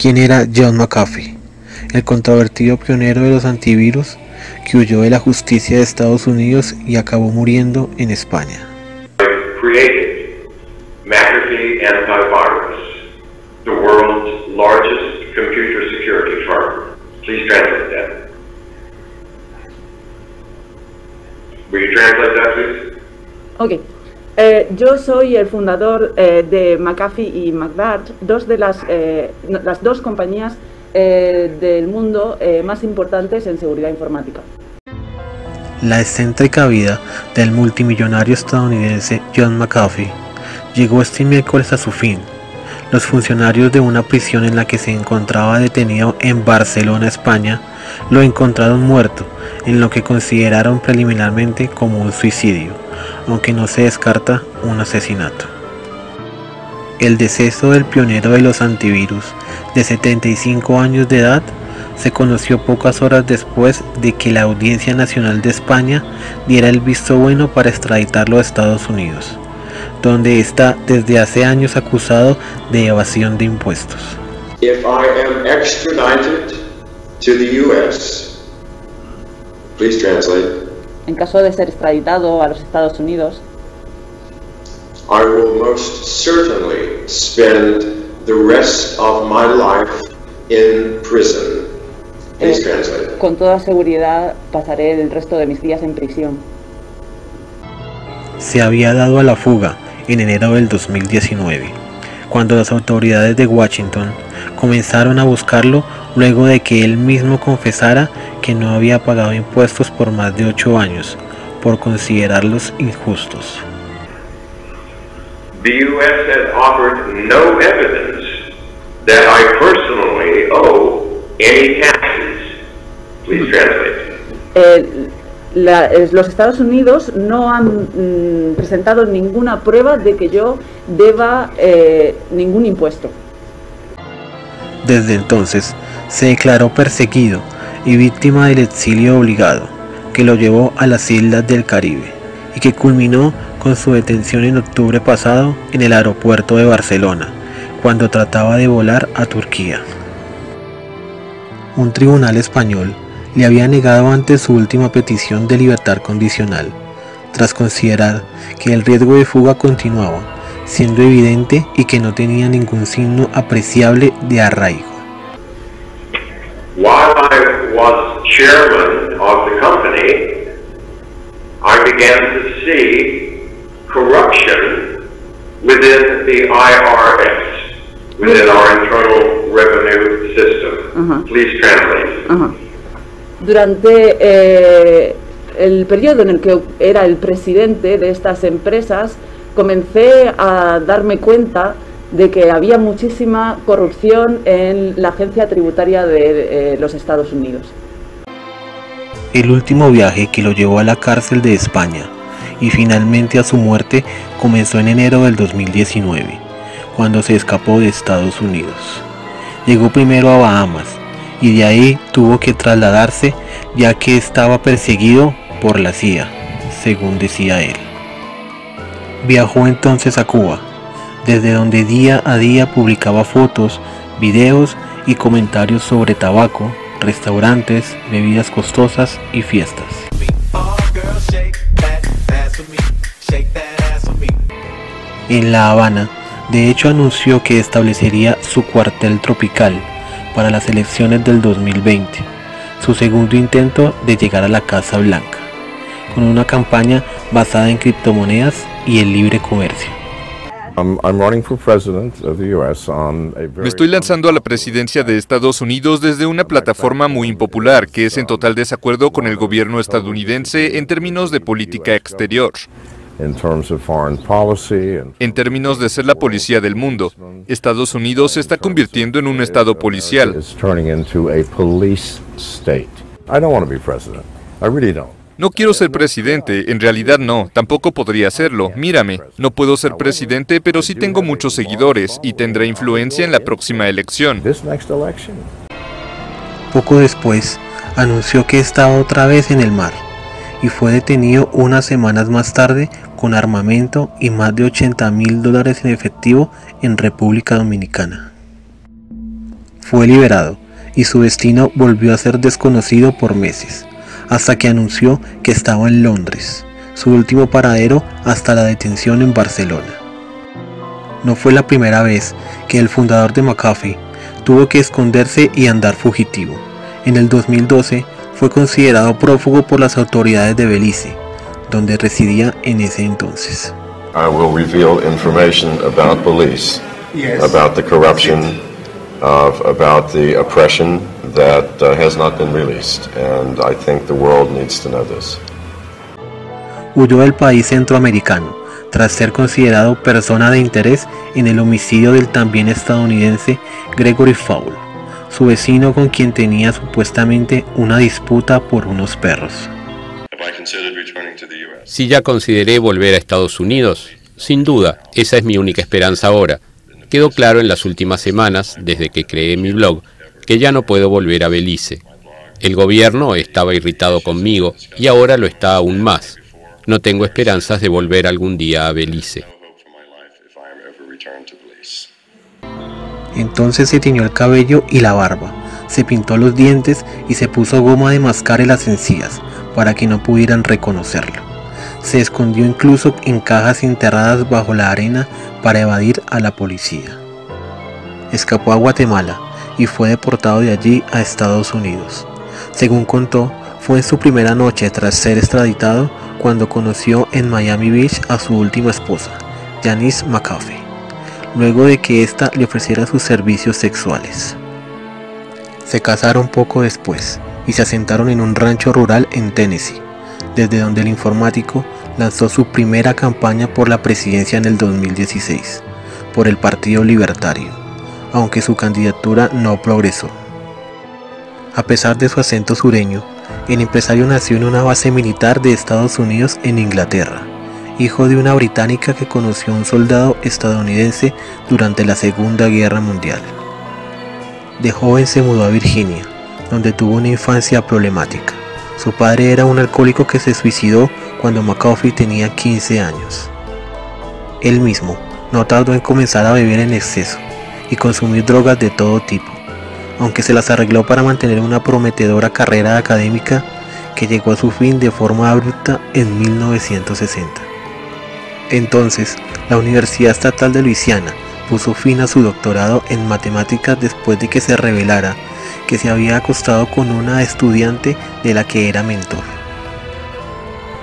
¿Quién era John McAfee? El controvertido pionero de los antivirus que huyó de la justicia de Estados Unidos y acabó muriendo en España. created Eh, yo soy el fundador eh, de McAfee y McDart, dos de las, eh, las dos compañías del mundo más importantes en seguridad informática. La excéntrica vida del multimillonario estadounidense John McAfee llegó este miércoles a su fin. Los funcionarios de una prisión en la que se encontraba detenido en Barcelona, España, lo encontraron muerto, en lo que consideraron preliminarmente como un suicidio, aunque no se descarta un asesinato. El deceso del pionero de los antivirus, de 75 años de edad, se conoció pocas horas después de que la Audiencia Nacional de España diera el visto bueno para extraditarlo a Estados Unidos, donde está desde hace años acusado de evasión de impuestos. Please translate. En caso de ser extraditado a los Estados Unidos, I will most certainly spend the rest of my life in prison. Please eh, translate. con toda seguridad pasaré el resto de mis días en prisión. se había dado a la fuga en enero del 2019, cuando las autoridades de Washington comenzaron a buscarlo luego de que él mismo confesara que no había pagado impuestos por más de ocho años, por considerarlos injustos. The U.S. has offered no evidence that I personally owe any taxes. Please translate. Eh, la- los Estados Unidos no han mm, presentado ninguna prueba de que yo deba eh, ningún impuesto. Desde entonces se declaró perseguido y víctima del exilio obligado, que lo llevó a las islas del Caribe y que culminó con su detención en octubre pasado en el aeropuerto de Barcelona, cuando trataba de volar a Turquía. Un tribunal español le había negado antes su última petición de libertad condicional, tras considerar que el riesgo de fuga continuaba, siendo evidente y que no tenía ningún signo apreciable de arraigo. Chairman of the company, I began to see corruption within the IRS, within our Internal Revenue System. Uh-huh. Please translate. Ajá. Durante eh, el periodo en el que era el presidente de estas empresas, comencé a darme cuenta de que había muchísima corrupción en la agencia tributaria de eh, los Estados Unidos. El último viaje que lo llevó a la cárcel de España y finalmente a su muerte comenzó en enero del 2019, cuando se escapó de Estados Unidos. Llegó primero a Bahamas y de ahí tuvo que trasladarse ya que estaba perseguido por la CIA, según decía él. Viajó entonces a Cuba, desde donde día a día publicaba fotos, videos y comentarios sobre tabaco, restaurantes, bebidas costosas y fiestas. En La Habana, de hecho anunció que establecería su cuartel tropical para las elecciones del 2020, su segundo intento de llegar a la Casa Blanca, con una campaña basada en criptomonedas y el libre comercio. Me estoy lanzando a la presidencia de Estados Unidos desde una plataforma muy impopular que es en total desacuerdo con el gobierno estadounidense en términos de política exterior, en términos de ser la policía del mundo. Estados Unidos se está convirtiendo en un estado policial. is No quiero ser presidente, en realidad no, tampoco podría serlo. Mírame, no puedo ser presidente, pero sí tengo muchos seguidores y tendré influencia en la próxima elección. Poco después, anunció que estaba otra vez en el mar y fue detenido unas semanas más tarde con armamento y más de 80 mil dólares en efectivo en República Dominicana. fue liberado y su destino volvió a ser desconocido por meses, hasta que anunció que estaba en Londres, su último paradero hasta la detención en Barcelona. No fue la primera vez que el fundador de McAfee tuvo que esconderse y andar fugitivo. En el 2012 fue considerado prófugo por las autoridades de Belice, donde residía en ese entonces. I will reveal information about police, Yes. about the corruption, of, about the oppression that uh, has not been released, and I think the world needs to know this. Huyó del país centroamericano tras ser considerado persona de interés en el homicidio del también estadounidense Gregory Fowl, su vecino con quien tenía supuestamente una disputa por unos perros. Si ya consideré volver a Estados Unidos, sin duda, esa es mi única esperanza ahora. Quedó claro en las últimas semanas, desde que creé mi blog, que ya no puedo volver a Belice. El gobierno estaba irritado conmigo y ahora lo está aún más. No tengo esperanzas de volver algún día a Belice. Entonces se tiñó el cabello y la barba, se pintó los dientes y se puso goma de mascar en las encías para que no pudieran reconocerlo. Se escondió incluso en cajas enterradas bajo la arena para evadir a la policía. Escapó a Guatemala y fue deportado de allí a Estados Unidos. Según contó, fue en su primera noche tras ser extraditado cuando conoció en Miami Beach a su última esposa, Janice McAfee luego de que ésta le ofreciera sus servicios sexuales. Se casaron poco después y se asentaron en un rancho rural en Tennessee, desde donde el informático lanzó su primera campaña por la presidencia en el 2016, por el Partido Libertario, aunque su candidatura no progresó. A pesar de su acento sureño, el empresario nació en una base militar de Estados Unidos en Inglaterra hijo de una británica que conoció a un soldado estadounidense durante la Segunda Guerra Mundial. De joven se mudó a Virginia, donde tuvo una infancia problemática. Su padre era un alcohólico que se suicidó cuando McAfee tenía 15 años. Él mismo no tardó en comenzar a beber en exceso y consumir drogas de todo tipo, aunque se las arregló para mantener una prometedora carrera académica que llegó a su fin de forma abrupta en 1960. Entonces, la Universidad Estatal de Luisiana puso fin a su doctorado en matemáticas después de que se revelara que se había acostado con una estudiante de la que era mentor.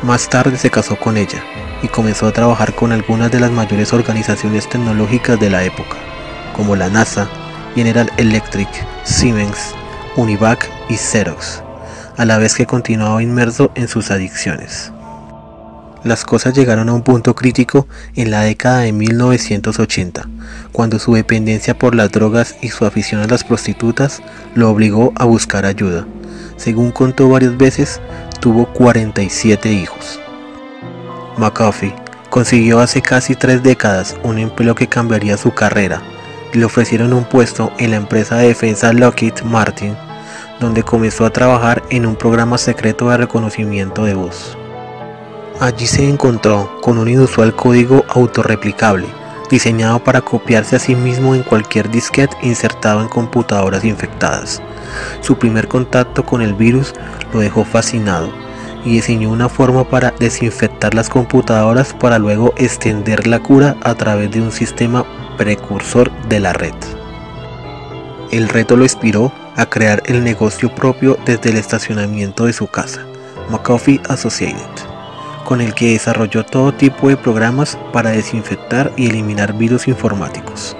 Más tarde se casó con ella y comenzó a trabajar con algunas de las mayores organizaciones tecnológicas de la época, como la NASA, General Electric, Siemens, Univac y Xerox, a la vez que continuaba inmerso en sus adicciones. Las cosas llegaron a un punto crítico en la década de 1980, cuando su dependencia por las drogas y su afición a las prostitutas lo obligó a buscar ayuda. Según contó varias veces, tuvo 47 hijos. McAfee consiguió hace casi tres décadas un empleo que cambiaría su carrera. Le ofrecieron un puesto en la empresa de defensa Lockheed Martin, donde comenzó a trabajar en un programa secreto de reconocimiento de voz. Allí se encontró con un inusual código autorreplicable, diseñado para copiarse a sí mismo en cualquier disquete insertado en computadoras infectadas. Su primer contacto con el virus lo dejó fascinado y diseñó una forma para desinfectar las computadoras para luego extender la cura a través de un sistema precursor de la red. El reto lo inspiró a crear el negocio propio desde el estacionamiento de su casa, McAfee Associated con el que desarrolló todo tipo de programas para desinfectar y eliminar virus informáticos.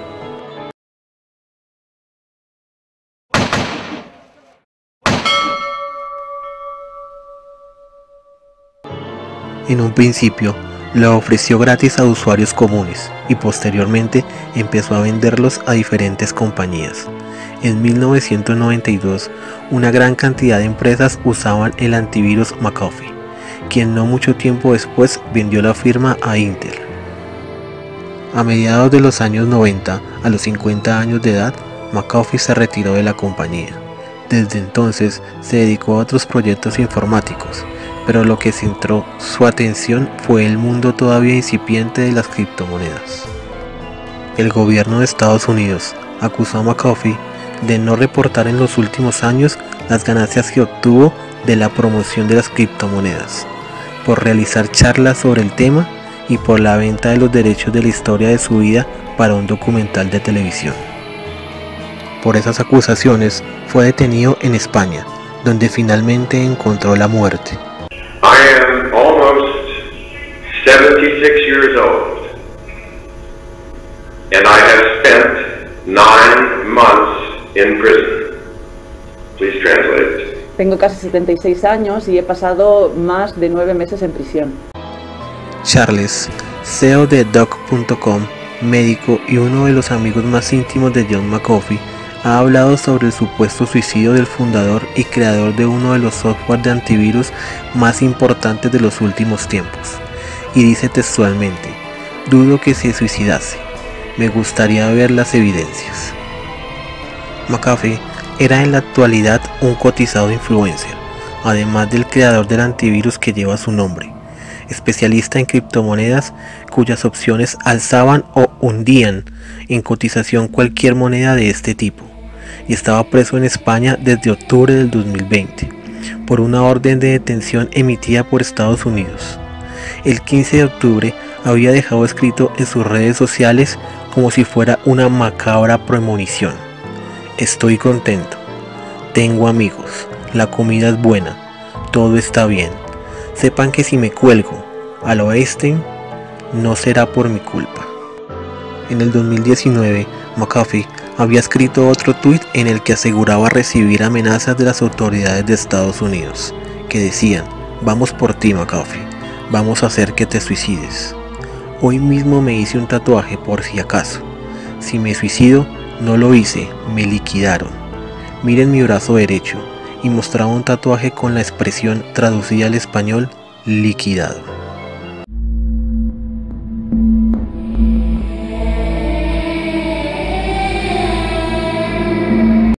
En un principio lo ofreció gratis a usuarios comunes y posteriormente empezó a venderlos a diferentes compañías. En 1992, una gran cantidad de empresas usaban el antivirus McAfee quien no mucho tiempo después vendió la firma a Intel. A mediados de los años 90, a los 50 años de edad, McAfee se retiró de la compañía. Desde entonces se dedicó a otros proyectos informáticos, pero lo que centró su atención fue el mundo todavía incipiente de las criptomonedas. El gobierno de Estados Unidos acusó a McAfee de no reportar en los últimos años las ganancias que obtuvo de la promoción de las criptomonedas, por realizar charlas sobre el tema y por la venta de los derechos de la historia de su vida para un documental de televisión. Por esas acusaciones fue detenido en España, donde finalmente encontró la muerte. Years old, and I have spent nine months in prison. Please translate. Tengo casi 76 años y he pasado más de nueve meses en prisión. Charles, CEO de Doc.com, médico y uno de los amigos más íntimos de John McAfee, ha hablado sobre el supuesto suicidio del fundador y creador de uno de los software de antivirus más importantes de los últimos tiempos. Y dice textualmente, dudo que se suicidase, me gustaría ver las evidencias. McAfee era en la actualidad un cotizado influencer, además del creador del antivirus que lleva su nombre, especialista en criptomonedas cuyas opciones alzaban o hundían en cotización cualquier moneda de este tipo, y estaba preso en España desde octubre del 2020 por una orden de detención emitida por Estados Unidos. El 15 de octubre había dejado escrito en sus redes sociales como si fuera una macabra premonición. Estoy contento. Tengo amigos. La comida es buena. Todo está bien. Sepan que si me cuelgo al oeste, no será por mi culpa. En el 2019, McAfee había escrito otro tuit en el que aseguraba recibir amenazas de las autoridades de Estados Unidos, que decían, vamos por ti McAfee, vamos a hacer que te suicides. Hoy mismo me hice un tatuaje por si acaso. Si me suicido, no lo hice, me liquidaron. Miren mi brazo derecho y mostraba un tatuaje con la expresión traducida al español liquidado.